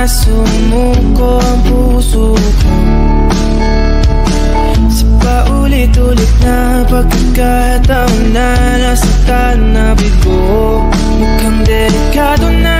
na sumuko ang puso ko. Sa paulit-ulit na pagkakataon na nasaktan na bigo Mukhang delikado na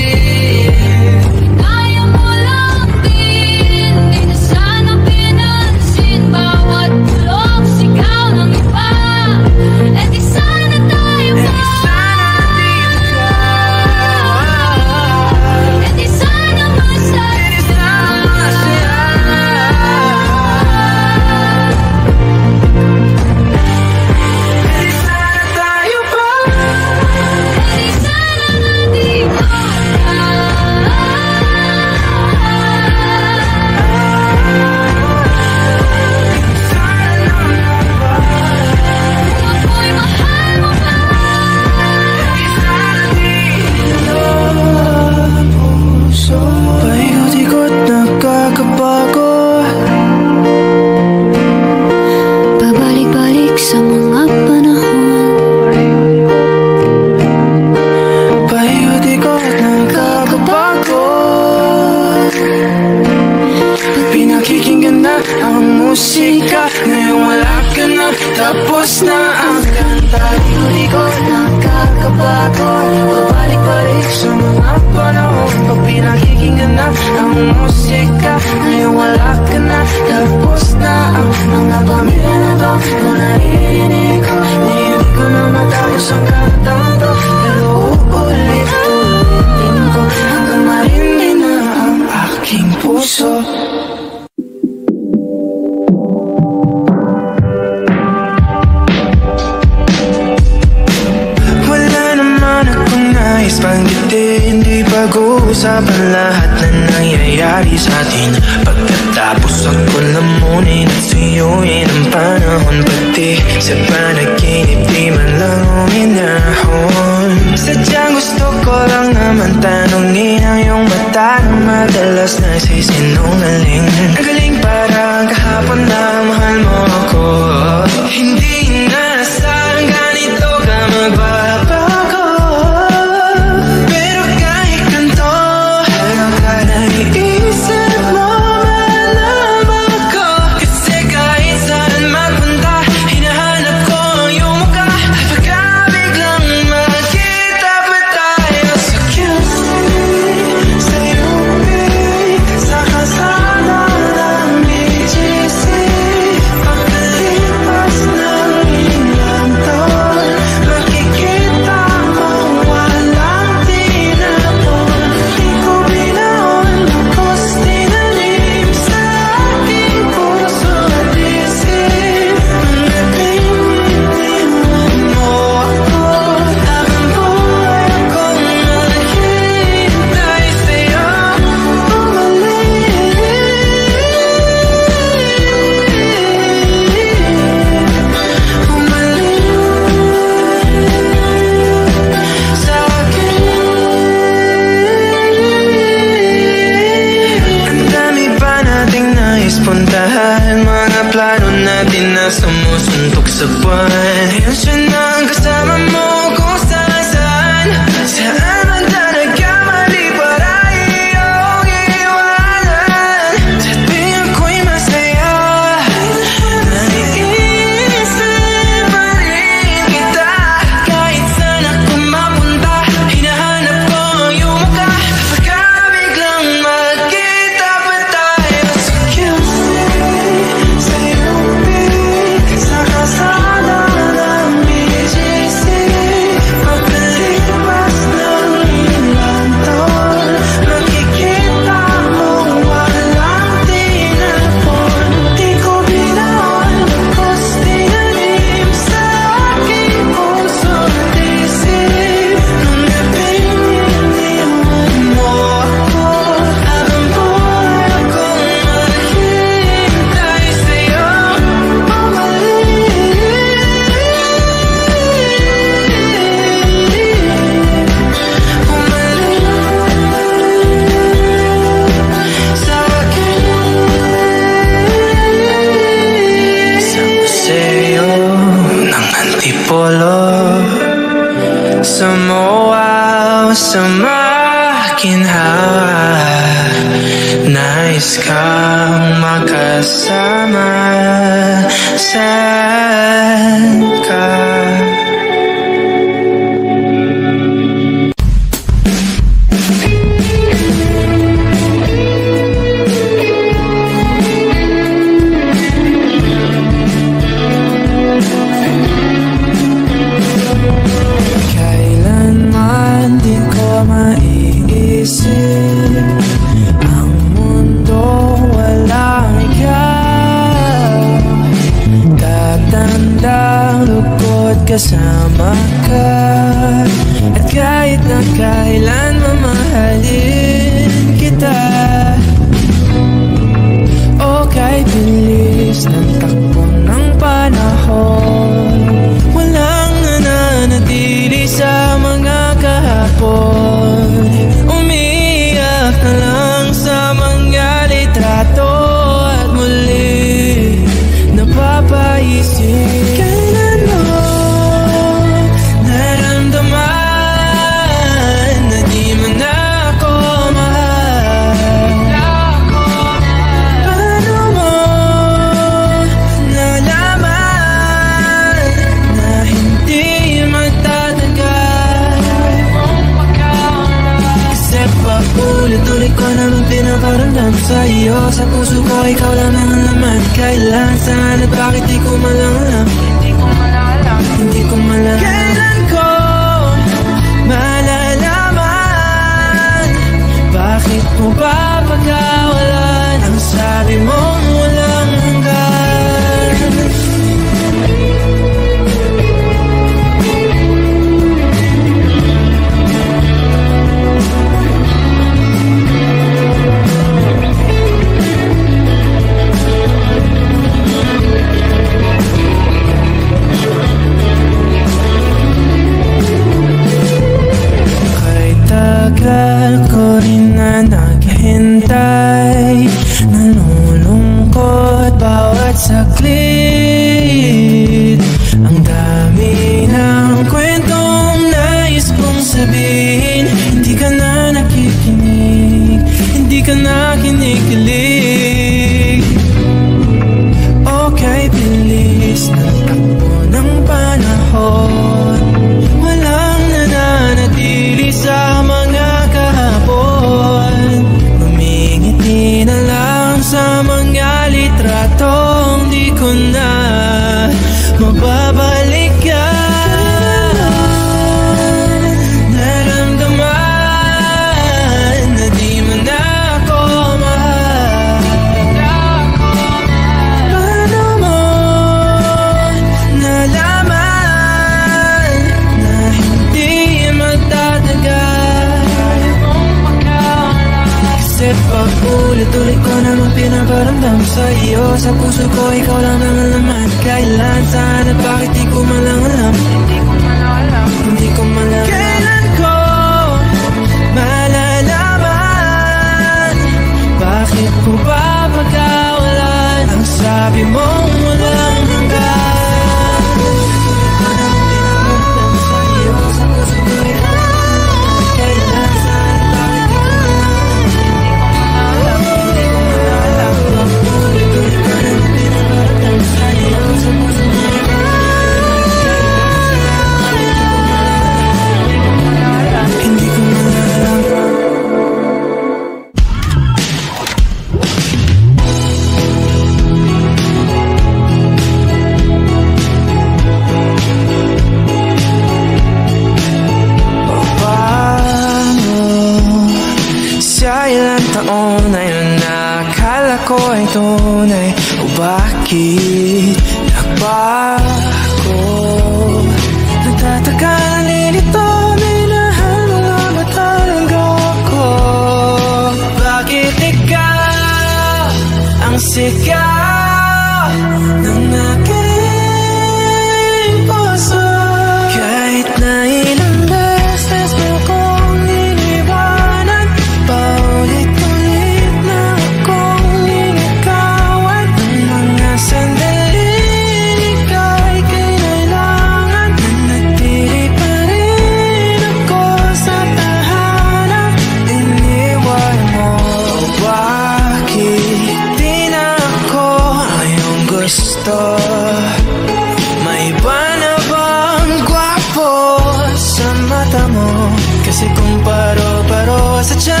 que se comparó, paró, acechando.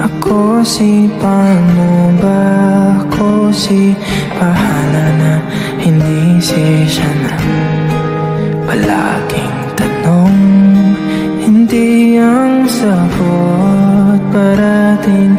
Ako si paano ba? Ako si pahala na hindi si siya na Palaging tanong Hindi ang sagot parating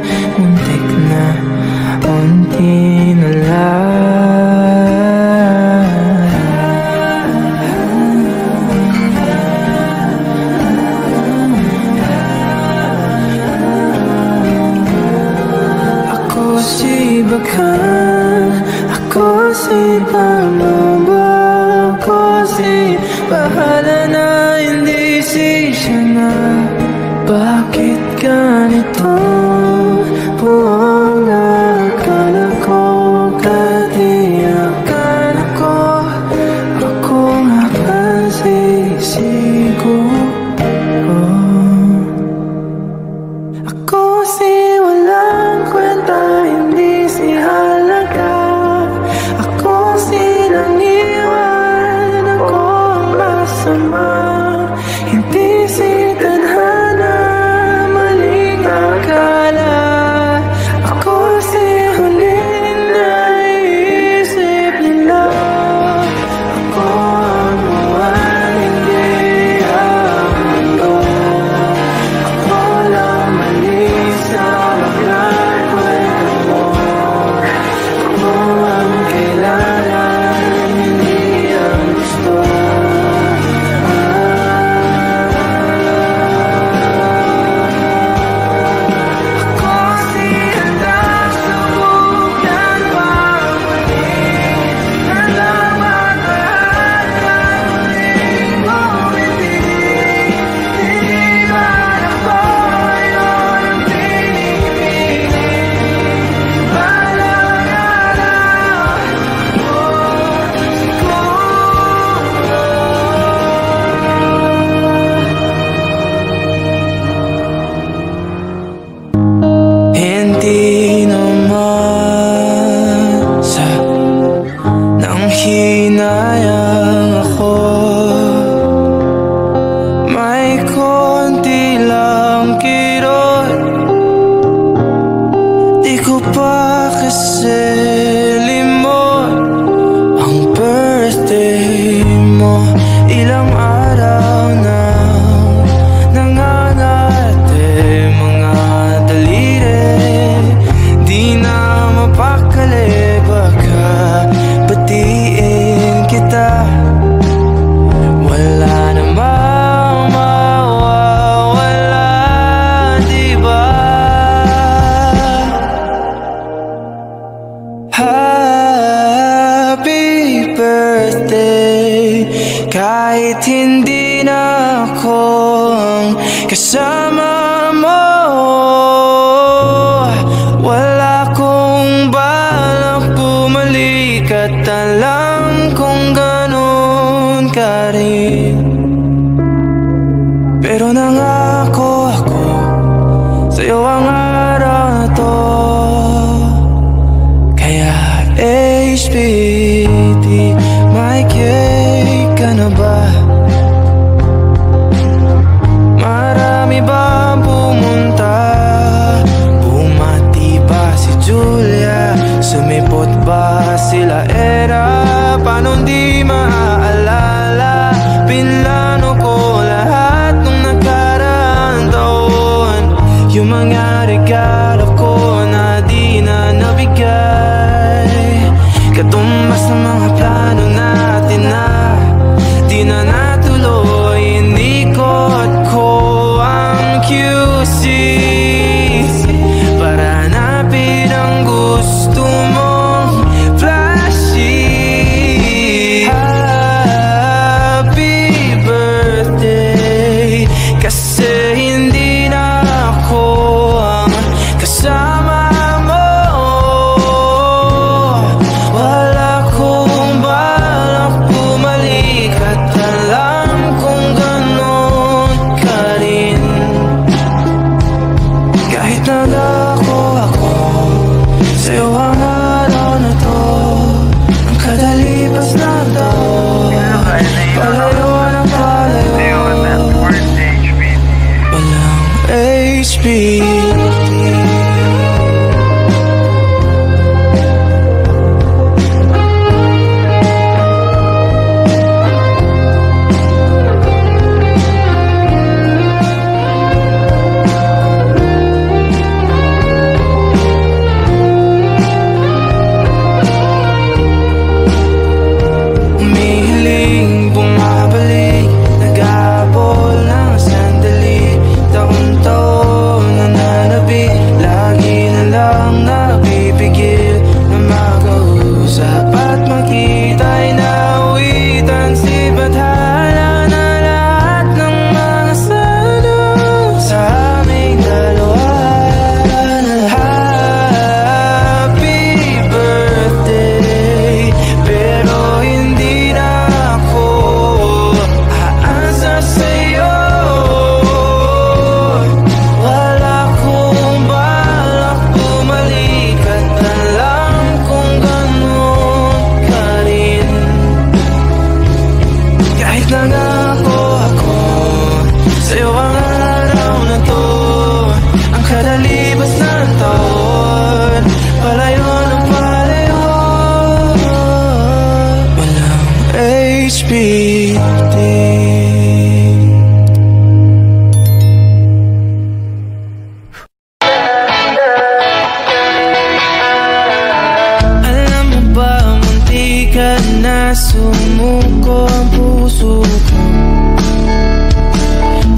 na sumuko ang puso ko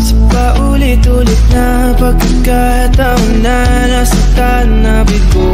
Sa paulit-ulit na pagkakataon na nasaktan na bigo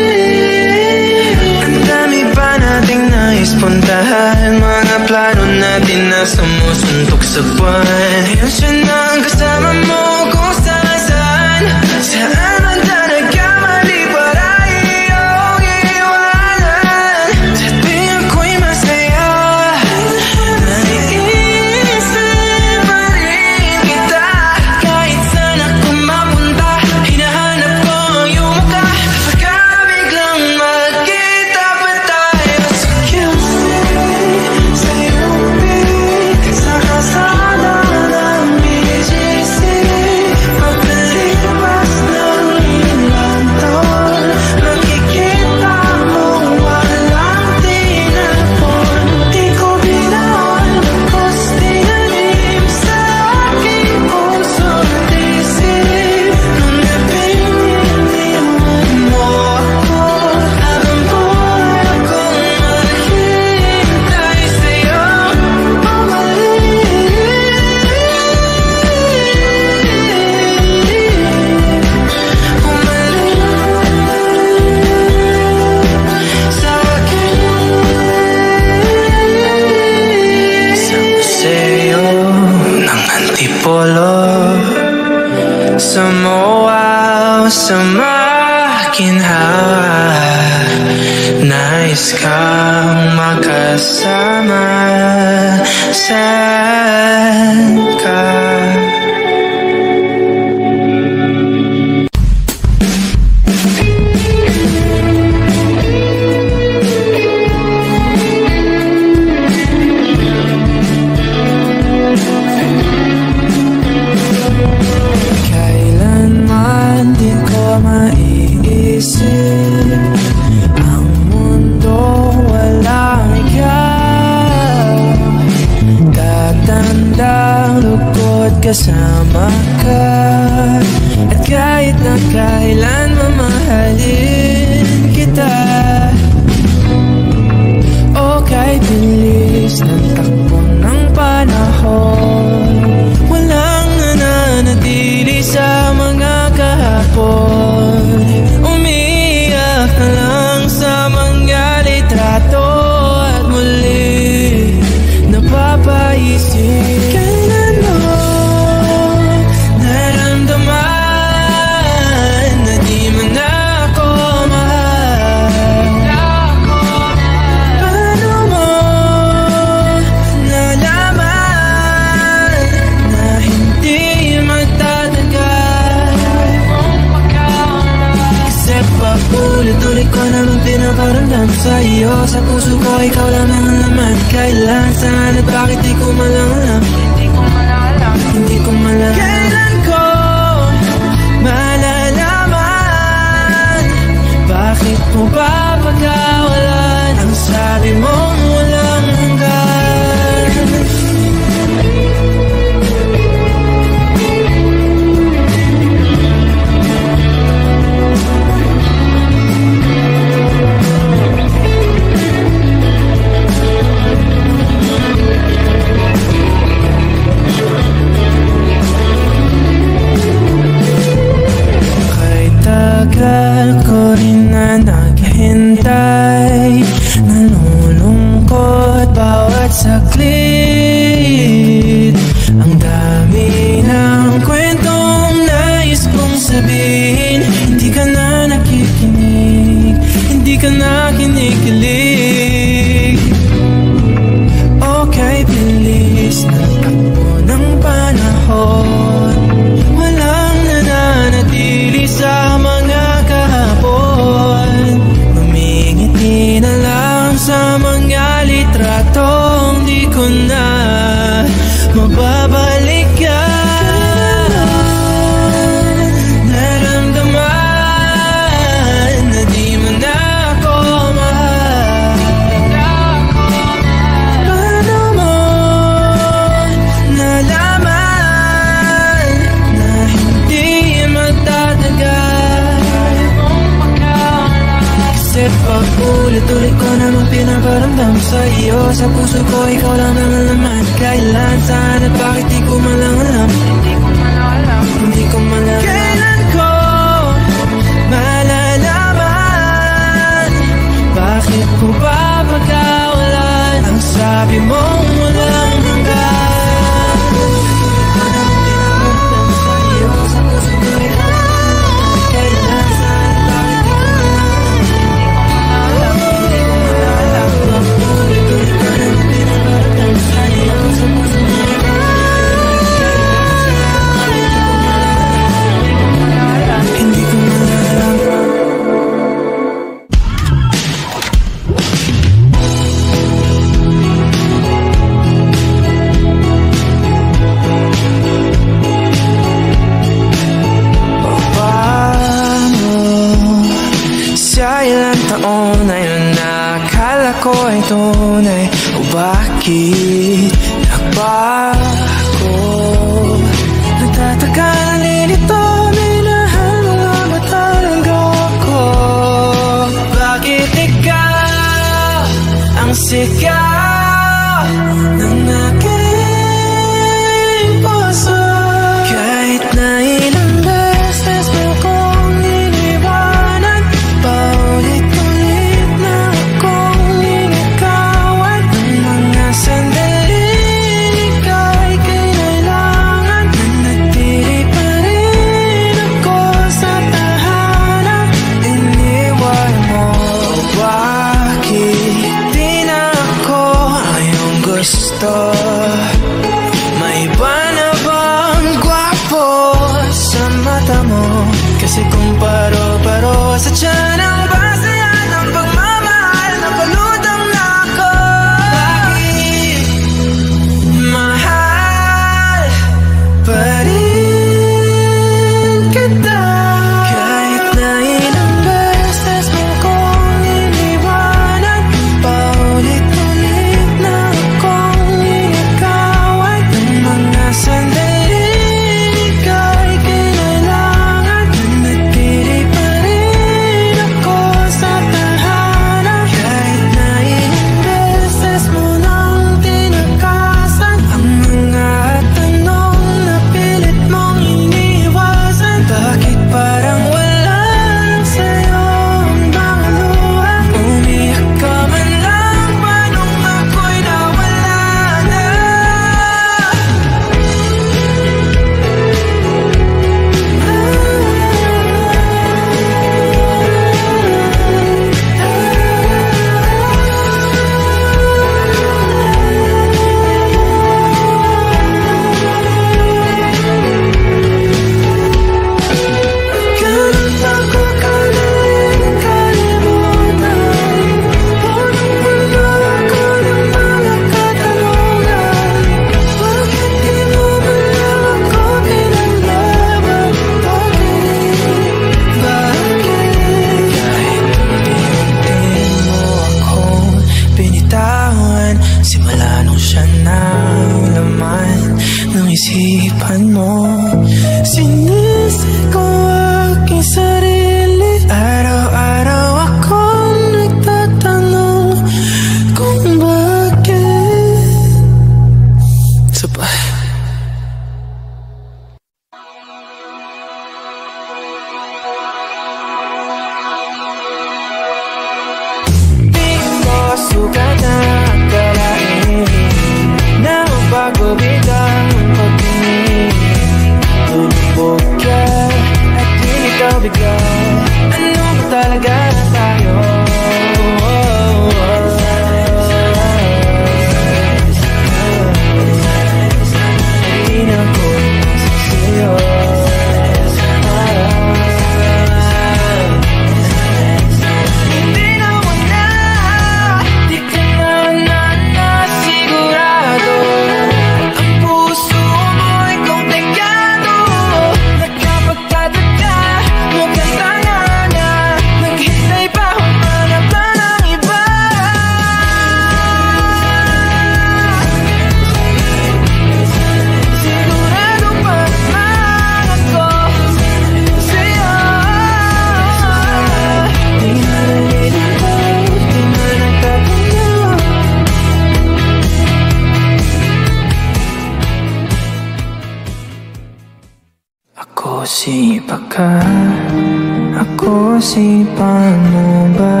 Ako si paano ba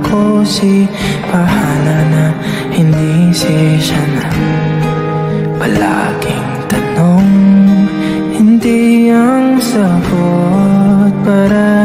Ako si pahala na? Hindi si siya na Palaging tanong Hindi ang sagot para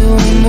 na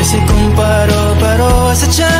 que se comparó, paró, acechar.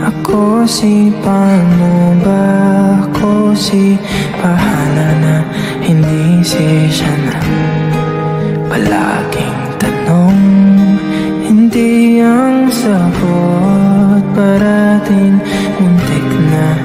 Ako si paano ba? Ako si pahala na Hindi si siya na Palaging tanong Hindi ang sagot Parating muntik na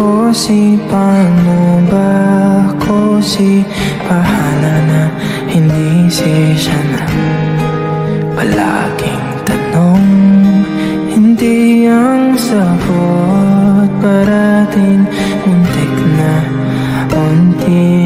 ko si ba ko si na hindi si siya na palaging tanong hindi ang sagot. Parating muntik na unti